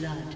blood.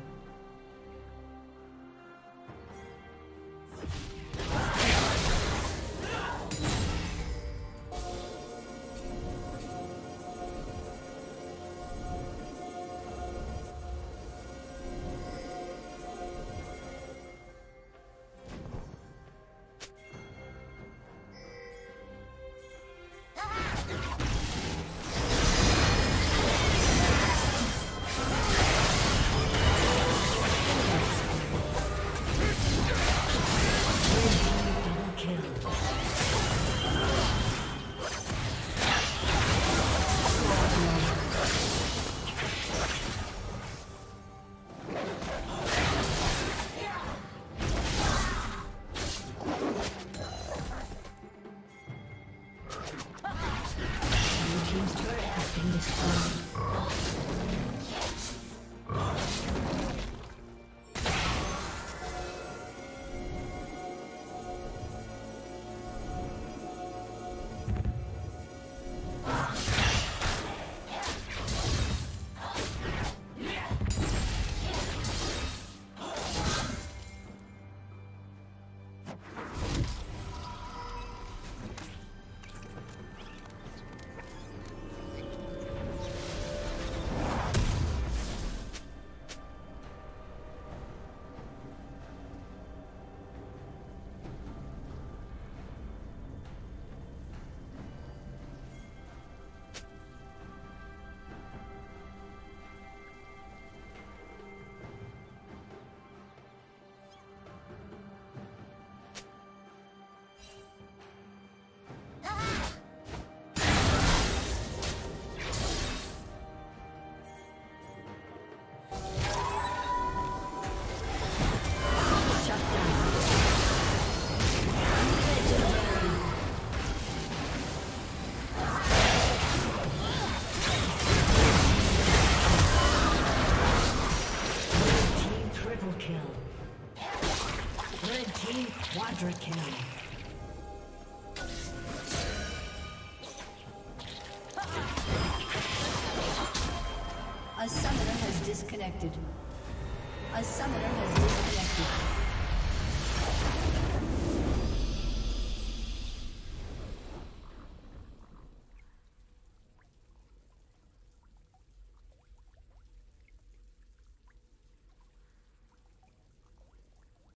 Quadra kill.